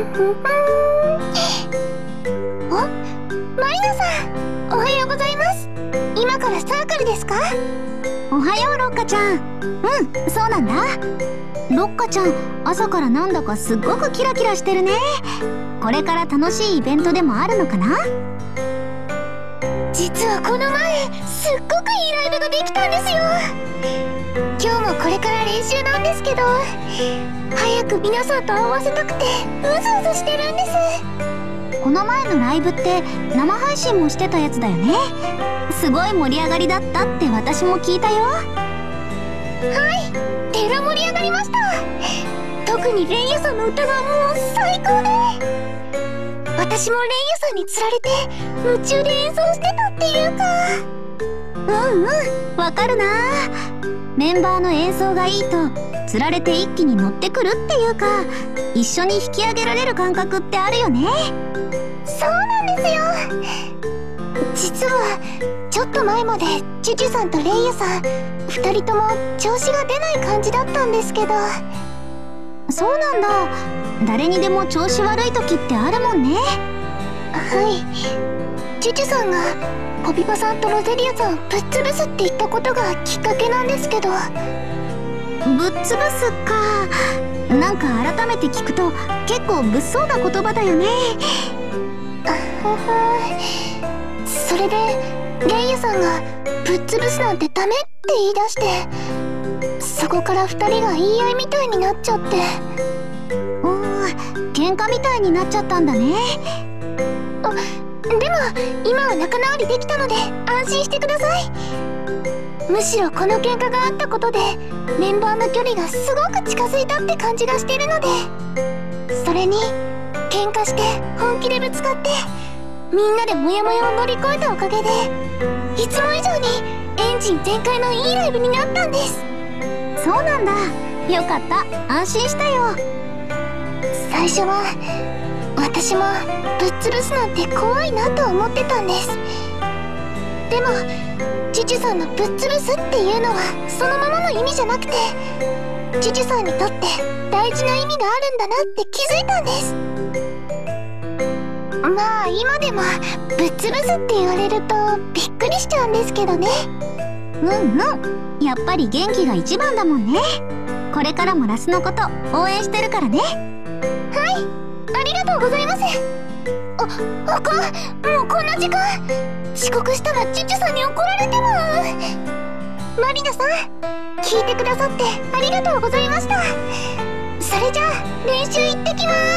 おマリナさんおはようございます。今からサークルですか？おはようロッカちゃん。うんそうなんだ。ロッカちゃん朝からなんだかすっごくキラキラしてるね。これから楽しいイベントでもあるのかな？実はこの前すっごくいいライブができたんですよ練習なんですけど早く皆さんと会わせたくてうずうずしてるんです。この前のライブって生配信もしてたやつだよね。すごい盛り上がりだったって私も聞いたよ。はいテラ盛り上がりました。特にレイヤさんの歌がもう最高で。私もレイヤさんにつられて夢中で演奏してたっていうか。うんうんわかるなメンバーの演奏がいいとつられて一気に乗ってくるっていうか一緒に引き上げられる感覚ってあるよね。そうなんですよ。実はちょっと前までチュチュさんとレイヤさん2人とも調子が出ない感じだったんですけど。そうなんだ。誰にでも調子悪い時ってあるもんね。はいチュチュさんがポピパさんとロゼリアさんぶっ潰すって言ったことがきっかけなんですけど。ぶっ潰すか。なんか改めて聞くと結構物騒な言葉だよね。あふふそれでレイヤさんがぶっ潰すなんてダメって言い出して。そこから2人が言い合いみたいになっちゃって。おー。喧嘩みたいになっちゃったんだね今は仲直りできたので安心してください。むしろこの喧嘩があったことでメンバーの距離がすごく近づいたって感じがしてるので。それに喧嘩して本気でぶつかってみんなでモヤモヤを乗り越えたおかげでいつも以上にエンジン全開のいいライブになったんです。そうなんだ。よかった。安心したよ。最初は私もぶっ潰すなんて怖いなと思ってたんです。でもチュチュさんのぶっ潰すっていうのはそのままの意味じゃなくてチュチュさんにとって大事な意味があるんだなって気づいたんです。まあ今でもぶっ潰すって言われるとびっくりしちゃうんですけどね。うんうん。やっぱり元気が一番だもんね。これからもラスのこと応援してるからね。はいありがとうございます。ああかんもうこんな時間？遅刻したらチュチュさんに怒られても。マリナさん聞いてくださってありがとうございました。それじゃあ練習行ってきます。